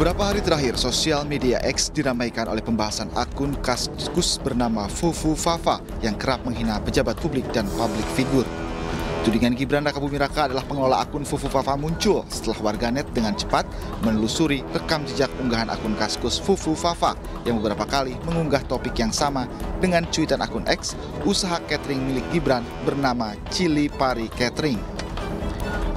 Beberapa hari terakhir, sosial media X diramaikan oleh pembahasan akun Kaskus bernama Fufu Fafa yang kerap menghina pejabat publik dan publik figur. Tudingan Gibran Raka Buming Raka adalah pengelola akun Fufu Fafa muncul setelah warganet dengan cepat menelusuri rekam jejak unggahan akun Kaskus Fufu Fafa yang beberapa kali mengunggah topik yang sama dengan cuitan akun X usaha catering milik Gibran bernama Chili Pari Catering.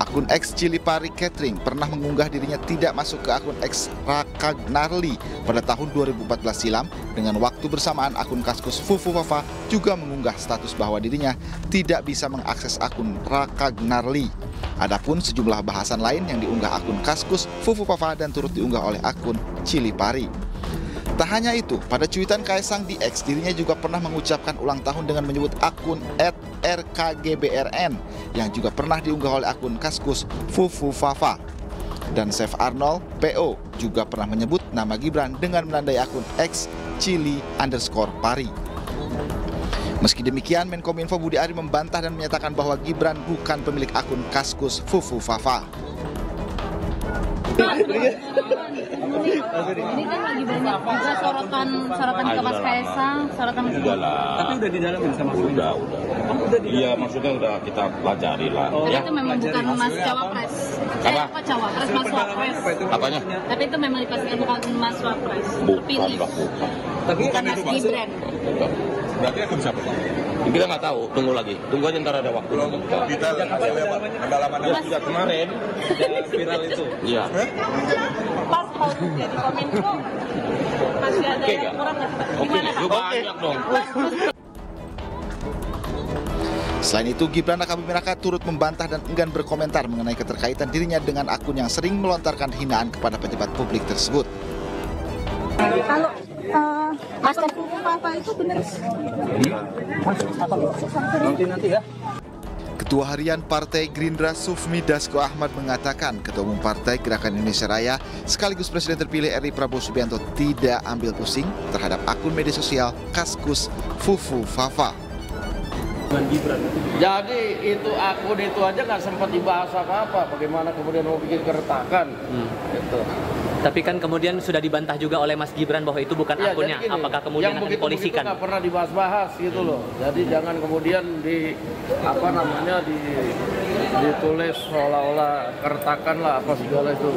Akun X Cilipari Catering pernah mengunggah dirinya tidak masuk ke akun X Raka Gnarli pada tahun 2014 silam dengan waktu bersamaan akun Kaskus Fufu Fafa juga mengunggah status bahwa dirinya tidak bisa mengakses akun Raka Gnarli. Adapun sejumlah bahasan lain yang diunggah akun Kaskus Fufu Fafa dan turut diunggah oleh akun Cilipari. Tak hanya itu, pada cuitan Kaisang di X, dirinya juga pernah mengucapkan ulang tahun dengan menyebut akun @rkgbrn yang juga pernah diunggah oleh akun Kaskus Fufu Fafa. Dan Chef Arnold PO juga pernah menyebut nama Gibran dengan menandai akun X Chili underscore Pari. Meski demikian, Menkominfo Budi Ari membantah dan menyatakan bahwa Gibran bukan pemilik akun Kaskus Fufu Fafa. Ini kan lagi banyak juga sorotan sorotan ke Mas Kaisang, sorotan ke Udah lah. Tapi udah di dalam sama Udah, udah. Iya, maksudnya udah kita pelajari lah. Tapi Ya, itu memang bukan Mas Cawapres. Eh, Apa? apa Cawapres, Mas Wapres. apanya? Tapi itu memang dipastikan bukan Mas Wapres. Bukan bukan. Tapi Bukan Mas Gibran. Berarti akun siapa? Kita nggak tahu, tunggu lagi. Tunggu aja ntar ada waktu. Kita lewat pendalaman Ya, sudah kemarin. viral itu. Iya. Pas mau jadi kominfo, masih ada Oke, yang kurang nggak? Oke, Gimana Pak? yuk banyak dong. Selain itu, Gibran Raka Buming Raka turut membantah dan enggan berkomentar mengenai keterkaitan dirinya dengan akun yang sering melontarkan hinaan kepada pejabat publik tersebut. Kalau uh, Master Fufu Papa itu benar Nanti nanti ya. Ketua Harian Partai Gerindra Sufmi Dasko Ahmad mengatakan Ketua Umum Partai Gerakan Indonesia Raya sekaligus Presiden terpilih RI Prabowo Subianto tidak ambil pusing terhadap akun media sosial Kaskus Fufu Fafa. Jadi itu akun itu aja nggak sempat dibahas apa-apa. Bagaimana kemudian mau bikin keretakan? Gitu. Tapi kan kemudian sudah dibantah juga oleh Mas Gibran bahwa itu bukan Ya, akunnya. gini, Apakah kemudian yang akan begitu-begitu dipolisikan? nggak pernah dibahas-bahas gitu loh. Jadi jangan kemudian di apa namanya di ditulis seolah-olah keretakan lah apa segala itu.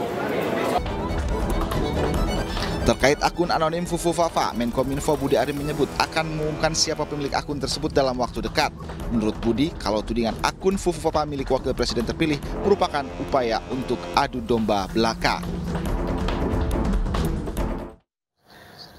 Terkait akun anonim Fufu Fafa, Menkominfo Budi Ari menyebut akan mengumumkan siapa pemilik akun tersebut dalam waktu dekat. Menurut Budi, kalau tudingan akun Fufu Fafa milik wakil presiden terpilih merupakan upaya untuk adu domba belaka.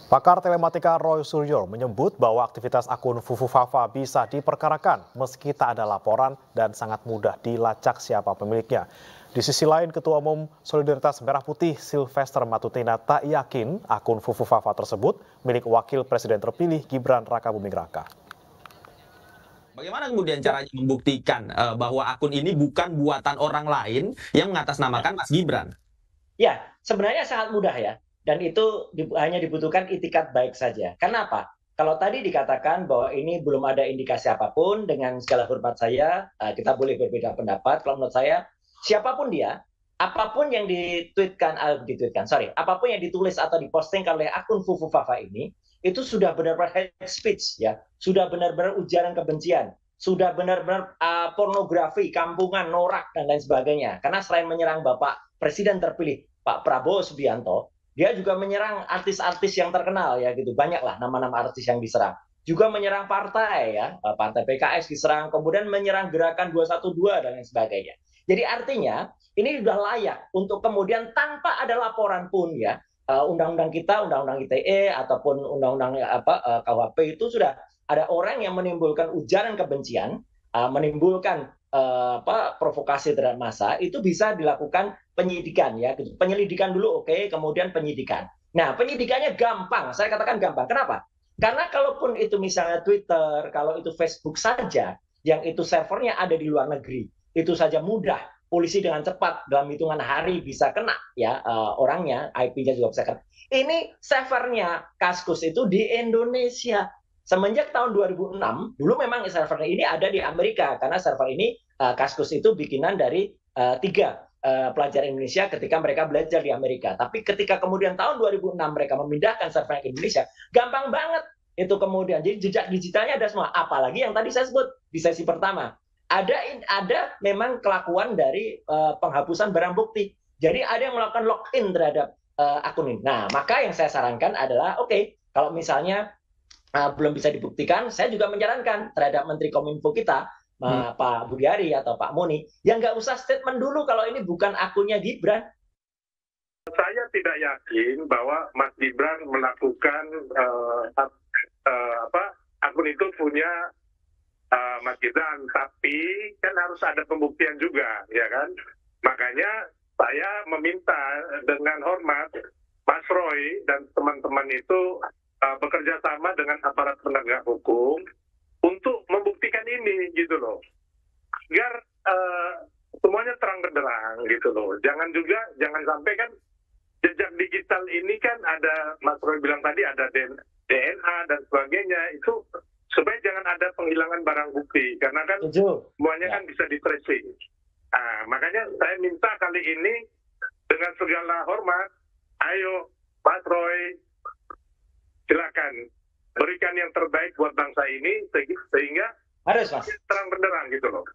Pakar telematika Roy Suryo menyebut bahwa aktivitas akun Fufu Fafa bisa diperkarakan meski tak ada laporan dan sangat mudah dilacak siapa pemiliknya. Di sisi lain, Ketua Umum Solidaritas Merah Putih Sylvester Matutina tak yakin akun Fufu Fafa tersebut milik Wakil Presiden terpilih Gibran Raka Buming Raka. Bagaimana kemudian caranya membuktikan eh, bahwa akun ini bukan buatan orang lain yang mengatasnamakan Mas Gibran? Ya, sebenarnya sangat mudah ya. Dan itu hanya dibutuhkan itikat baik saja. Kenapa? Kalau tadi dikatakan bahwa ini belum ada indikasi apa pun, dengan segala hormat saya, eh, kita boleh berbeda pendapat. Kalau menurut saya, siapa pun dia, apa pun yang ditweetkan, eh, ditweetkan, sorry, apa pun yang ditulis atau dipostingkan oleh akun Fufu Fafa ini, itu sudah benar-benar hate speech ya, sudah benar-benar ujaran kebencian, sudah benar-benar uh, pornografi, kampungan, norak dan lain sebagainya. Karena selain menyerang Bapak Presiden terpilih Pak Prabowo Subianto, dia juga menyerang artis-artis yang terkenal ya gitu. Banyaklah nama-nama artis yang diserang. Juga menyerang partai ya, uh, partai PKS diserang, kemudian menyerang gerakan 212 dan lain sebagainya. Jadi artinya ini sudah layak untuk kemudian tanpa ada laporan pun ya uh, undang-undang kita, undang-undang ITE ataupun undang-undang apa uh, KUHP itu sudah ada orang yang menimbulkan ujaran kebencian, menimbulkan uh, apa provokasi terhadap massa itu bisa dilakukan penyidikan ya. Penyelidikan dulu oke, kemudian penyidikan. Nah, penyidikannya gampang. Saya katakan gampang. Kenapa? Karena kalaupun itu misalnya Twitter, kalau itu Facebook saja yang itu servernya ada di luar negeri, itu saja mudah polisi dengan cepat dalam hitungan hari bisa kena ya uh, orangnya IP-nya juga bisa kena. Ini servernya Kaskus itu di Indonesia. Semenjak tahun 2006, dulu memang server ini ada di Amerika karena server ini uh, Kaskus itu bikinan dari uh, tiga uh, pelajar Indonesia ketika mereka belajar di Amerika. Tapi ketika kemudian tahun 2006 mereka memindahkan server ke Indonesia, gampang banget itu kemudian. Jadi jejak digitalnya ada semua. Apalagi yang tadi saya sebut di sesi pertama. Ada ada memang kelakuan dari uh, penghapusan barang bukti. Jadi ada yang melakukan login terhadap uh, akun ini. Nah, maka yang saya sarankan adalah oke, okay, kalau misalnya uh, belum bisa dibuktikan, saya juga menyarankan terhadap Menteri Kominfo kita hmm. Pak Budiari atau Pak Muni, yang nggak usah statement dulu kalau ini bukan akunnya Gibran. Saya tidak yakin bahwa Mas Gibran melakukan uh, uh, apa akun itu punya uh, Mas Gibran, tapi kan harus ada pembuktian juga, ya kan? Makanya saya meminta dengan hormat Mas Roy dan teman-teman itu uh, bekerja sama dengan aparat penegak hukum untuk membuktikan ini gitu loh. Agar uh, semuanya terang benderang gitu loh. Jangan juga jangan sampai kan jejak digital ini kan ada Mas Roy bilang tadi ada DNA dan sebagainya. Itu supaya jangan ada penghilangan barang bukti karena kan semuanya kan bisa di tracing nah, makanya saya minta kali ini dengan segala hormat ayo Mas Roy silakan. Berikan yang terbaik buat bangsa ini sehingga harus terang benderang gitu loh